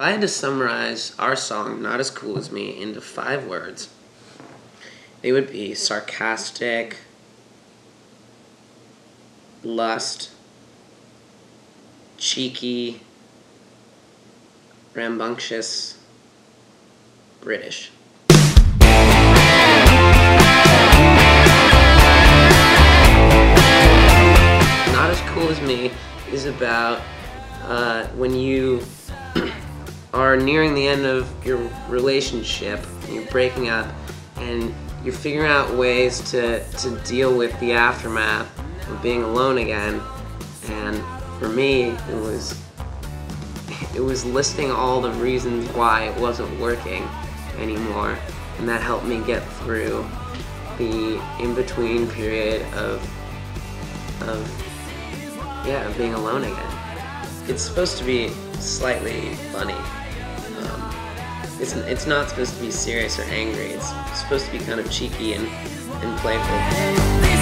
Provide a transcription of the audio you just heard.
If I had to summarize our song, Not As Cool As Me, into five words, they would be sarcastic, lust, cheeky, rambunctious, British. Not as cool as me is about uh, when you are nearing the end of your relationship, you're breaking up, and you're figuring out ways to, to deal with the aftermath of being alone again. And for me, it was it was listing all the reasons why it wasn't working anymore, and that helped me get through the in-between period of of yeah, being alone again. It's supposed to be slightly funny. It's, it's not supposed to be serious or angry. It's supposed to be kind of cheeky and, and playful.